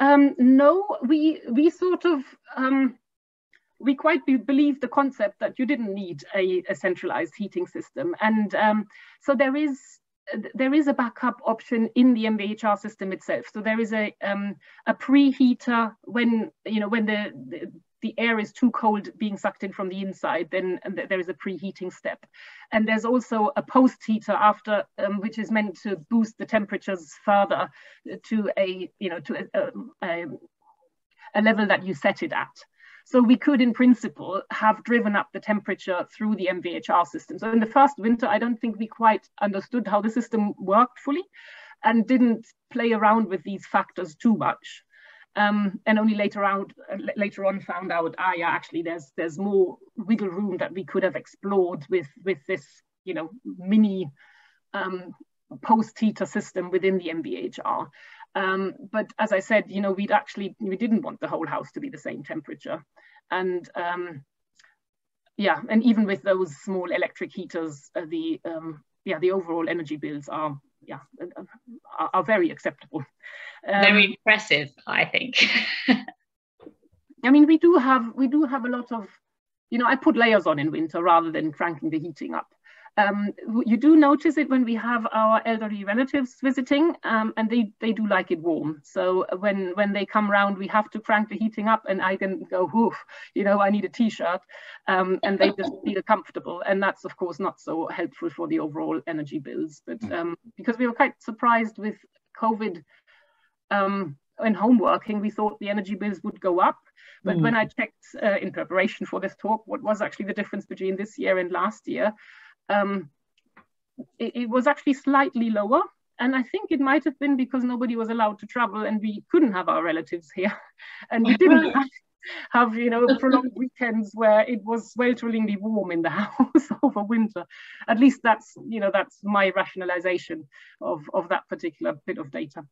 Um, no, we we sort of um, we quite be, believe the concept that you didn't need a, a centralized heating system, and um, so there is there is a backup option in the MVHR system itself. So there is a um, a preheater when you know when the, the the air is too cold being sucked in from the inside, then there is a preheating step. And there's also a post heater after, um, which is meant to boost the temperatures further to a, you know, to a, a, a level that you set it at. So we could, in principle, have driven up the temperature through the MVHR system. So in the first winter, I don't think we quite understood how the system worked fully and didn't play around with these factors too much um, and only later out uh, later on found out ah yeah actually there's there's more wiggle room that we could have explored with with this you know mini um, post heater system within the MVHR. Um, but as I said, you know, we'd actually we didn't want the whole house to be the same temperature, and um, yeah, and even with those small electric heaters, uh, the um, yeah the overall energy bills are yeah are, are very acceptable. Um, very impressive, I think. I mean, we do have we do have a lot of, you know, I put layers on in winter rather than cranking the heating up. Um, you do notice it when we have our elderly relatives visiting, um, and they, they do like it warm. So when when they come round, we have to crank the heating up, and I can go, whoof, you know, I need a t-shirt, um, and they just feel comfortable. And that's of course not so helpful for the overall energy bills. But mm. um, because we were quite surprised with COVID um, in home working, we thought the energy bills would go up. But mm. when I checked uh, in preparation for this talk, what was actually the difference between this year and last year, um, it, it, was actually slightly lower. And I think it might have been because nobody was allowed to travel and we couldn't have our relatives here. And we didn't have, have, you know, prolonged weekends where it was swelteringly warm in the house over winter. At least that's, you know, that's my rationalization of, of that particular bit of data.